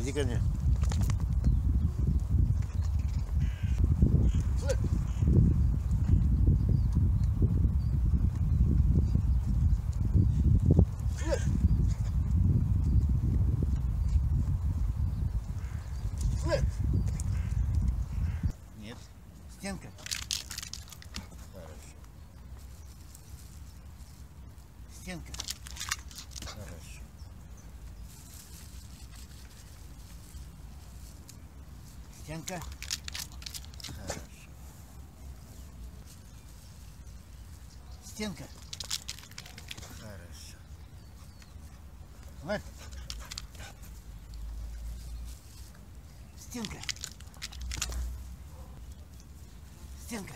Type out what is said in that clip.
Иди ко мне. Нет. Стенка. Хорошо. Стенка. Стенка. Хорошо. Стенка. Хорошо. Вот. Стенка. Стенка.